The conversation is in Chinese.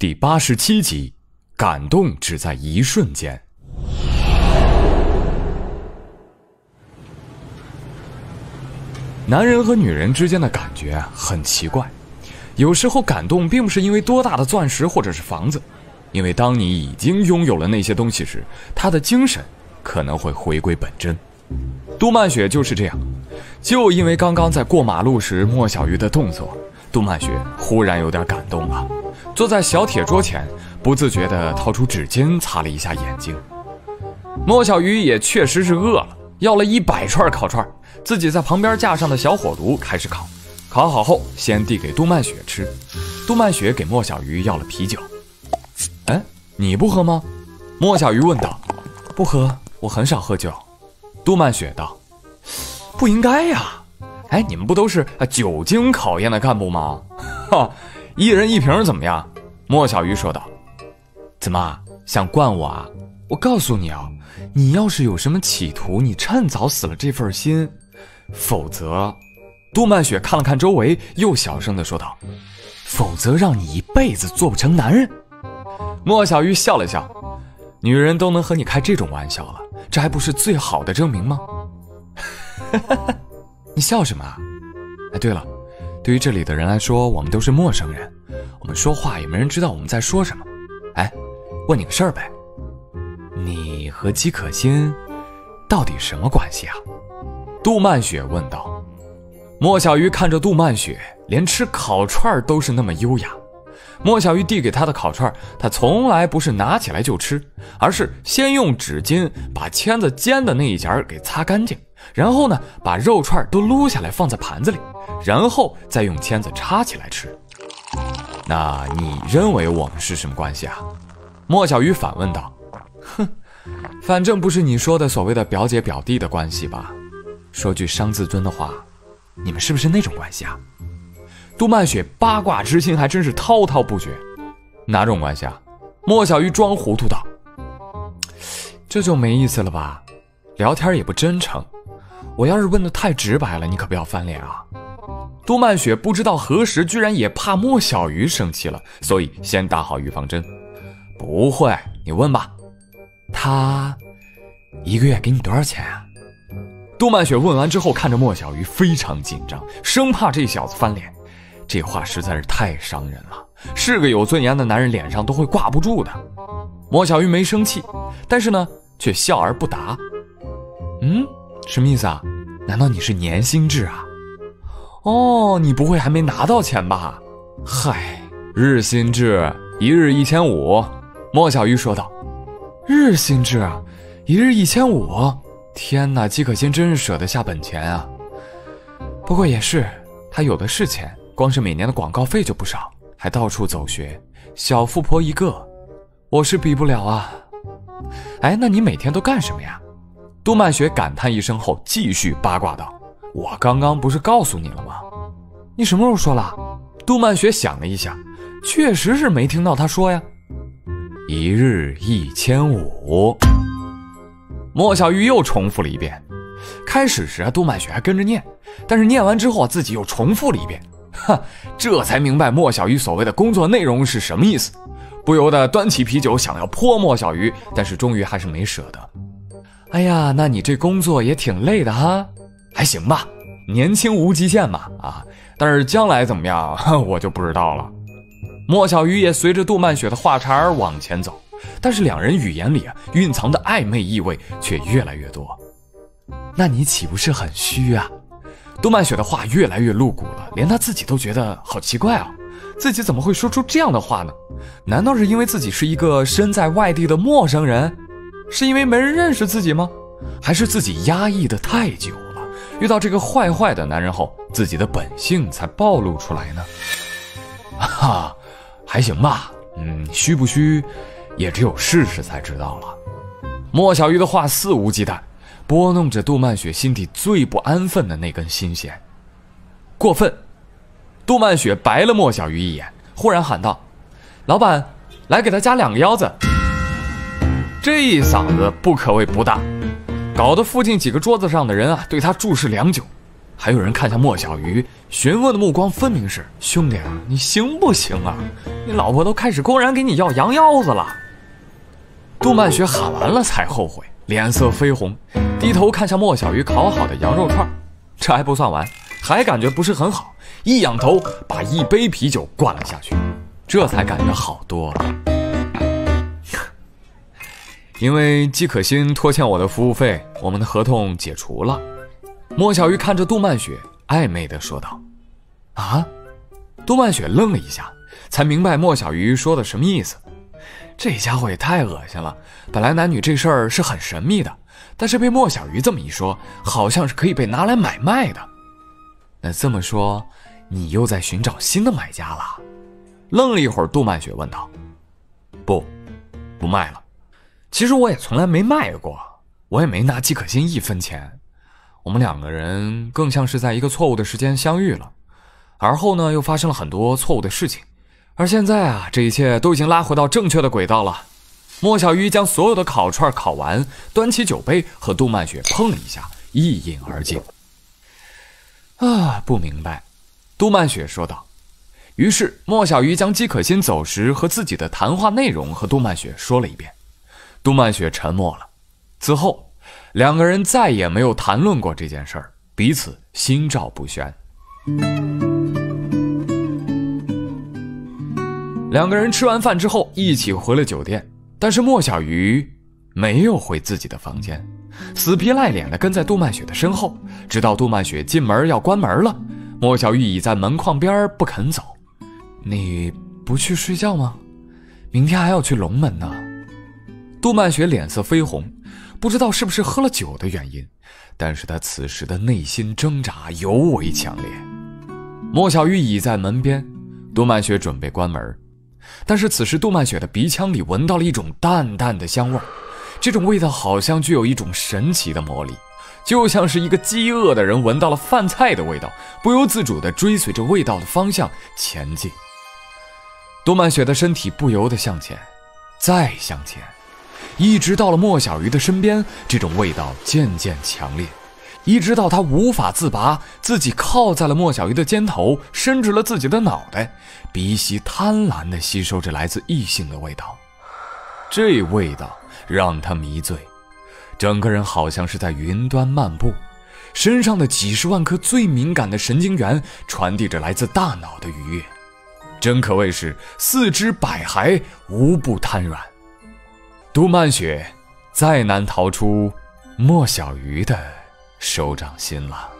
第八十七集，感动只在一瞬间。男人和女人之间的感觉很奇怪，有时候感动并不是因为多大的钻石或者是房子，因为当你已经拥有了那些东西时，他的精神可能会回归本真。杜曼雪就是这样，就因为刚刚在过马路时莫小鱼的动作，杜曼雪忽然有点感动了。坐在小铁桌前，不自觉地掏出纸巾擦了一下眼睛。莫小鱼也确实是饿了，要了一百串烤串，自己在旁边架上的小火炉开始烤。烤好后，先递给杜曼雪吃。杜曼雪给莫小鱼要了啤酒。哎，你不喝吗？莫小鱼问道。不喝，我很少喝酒。杜曼雪道。不应该呀。哎，你们不都是久经考验的干部吗？哈。一人一瓶怎么样？莫小鱼说道。怎么想灌我啊？我告诉你啊，你要是有什么企图，你趁早死了这份心，否则……杜曼雪看了看周围，又小声的说道：“否则让你一辈子做不成男人。”莫小鱼笑了笑：“女人都能和你开这种玩笑了，这还不是最好的证明吗？”哈哈哈你笑什么啊？哎，对了。对于这里的人来说，我们都是陌生人，我们说话也没人知道我们在说什么。哎，问你个事儿呗，你和姬可心到底什么关系啊？杜曼雪问道。莫小鱼看着杜曼雪，连吃烤串都是那么优雅。莫小鱼递给他的烤串，他从来不是拿起来就吃，而是先用纸巾把签子尖的那一截给擦干净，然后呢，把肉串都撸下来放在盘子里。然后再用签子插起来吃。那你认为我们是什么关系啊？莫小鱼反问道。哼，反正不是你说的所谓的表姐表弟的关系吧？说句伤自尊的话，你们是不是那种关系啊？杜曼雪八卦之心还真是滔滔不绝。哪种关系啊？莫小鱼装糊涂道。这就没意思了吧？聊天也不真诚。我要是问的太直白了，你可不要翻脸啊。杜曼雪不知道何时居然也怕莫小鱼生气了，所以先打好预防针。不会，你问吧。他一个月给你多少钱啊？杜曼雪问完之后，看着莫小鱼非常紧张，生怕这小子翻脸。这话实在是太伤人了，是个有尊严的男人脸上都会挂不住的。莫小鱼没生气，但是呢，却笑而不答。嗯，什么意思啊？难道你是年薪制啊？哦，你不会还没拿到钱吧？嗨，日薪制，一日一千五。莫小鱼说道：“日薪制，一日一千五。天哪，季可心真是舍得下本钱啊！不过也是，他有的是钱，光是每年的广告费就不少，还到处走学，小富婆一个。我是比不了啊。哎，那你每天都干什么呀？”杜曼雪感叹一声后，继续八卦道。我刚刚不是告诉你了吗？你什么时候说了？杜曼雪想了一下，确实是没听到他说呀。一日一千五。莫小鱼又重复了一遍。开始时啊，杜曼雪还跟着念，但是念完之后啊，自己又重复了一遍。哈，这才明白莫小鱼所谓的工作内容是什么意思，不由得端起啤酒想要泼莫小鱼，但是终于还是没舍得。哎呀，那你这工作也挺累的哈。还行吧，年轻无极限嘛啊！但是将来怎么样，我就不知道了。莫小鱼也随着杜曼雪的话茬儿往前走，但是两人语言里啊蕴藏的暧昧意味却越来越多。那你岂不是很虚啊？杜曼雪的话越来越露骨了，连她自己都觉得好奇怪啊！自己怎么会说出这样的话呢？难道是因为自己是一个身在外地的陌生人？是因为没人认识自己吗？还是自己压抑的太久？遇到这个坏坏的男人后，自己的本性才暴露出来呢。哈，还行吧。嗯，虚不虚，也只有试试才知道了。莫小鱼的话肆无忌惮，拨弄着杜曼雪心底最不安分的那根心弦。过分！杜曼雪白了莫小鱼一眼，忽然喊道：“老板，来给他加两个腰子。”这一嗓子不可谓不大。搞得附近几个桌子上的人啊，对他注视良久。还有人看向莫小鱼，询问的目光分明是：“兄弟啊，你行不行啊？你老婆都开始公然给你要羊腰子了。”杜曼雪喊完了才后悔，脸色绯红，低头看向莫小鱼烤好的羊肉串，这还不算完，还感觉不是很好，一仰头把一杯啤酒灌了下去，这才感觉好多了。因为季可欣拖欠我的服务费，我们的合同解除了。莫小鱼看着杜曼雪，暧昧地说道：“啊！”杜曼雪愣了一下，才明白莫小鱼说的什么意思。这家伙也太恶心了。本来男女这事儿是很神秘的，但是被莫小鱼这么一说，好像是可以被拿来买卖的。那这么说，你又在寻找新的买家了？愣了一会儿，杜曼雪问道：“不，不卖了。”其实我也从来没卖过，我也没拿季可欣一分钱。我们两个人更像是在一个错误的时间相遇了，而后呢又发生了很多错误的事情，而现在啊，这一切都已经拉回到正确的轨道了。莫小鱼将所有的烤串烤完，端起酒杯和杜曼雪碰了一下，一饮而尽。啊，不明白，杜曼雪说道。于是莫小鱼将季可欣走时和自己的谈话内容和杜曼雪说了一遍。杜曼雪沉默了，此后，两个人再也没有谈论过这件事儿，彼此心照不宣。两个人吃完饭之后，一起回了酒店，但是莫小鱼没有回自己的房间，死皮赖脸的跟在杜曼雪的身后，直到杜曼雪进门要关门了，莫小鱼倚在门框边不肯走。你不去睡觉吗？明天还要去龙门呢。杜曼雪脸色绯红，不知道是不是喝了酒的原因，但是她此时的内心挣扎尤为强烈。莫小鱼倚在门边，杜曼雪准备关门，但是此时杜曼雪的鼻腔里闻到了一种淡淡的香味这种味道好像具有一种神奇的魔力，就像是一个饥饿的人闻到了饭菜的味道，不由自主地追随着味道的方向前进。杜曼雪的身体不由得向前，再向前。一直到了莫小鱼的身边，这种味道渐渐强烈，一直到他无法自拔，自己靠在了莫小鱼的肩头，伸直了自己的脑袋，鼻息贪婪地吸收着来自异性的味道。这味道让他迷醉，整个人好像是在云端漫步，身上的几十万颗最敏感的神经元传递着来自大脑的愉悦，真可谓是四肢百骸无不瘫软。杜曼雪再难逃出莫小鱼的手掌心了。